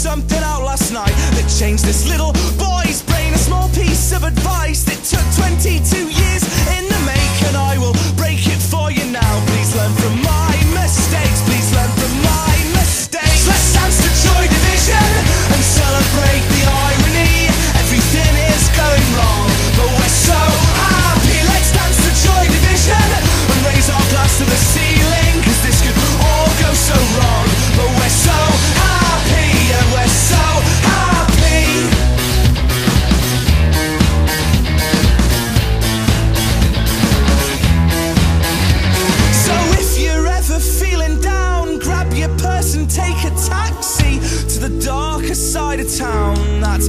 something out last night that changed this little boy's brain. A small piece of advice. Side of town. That's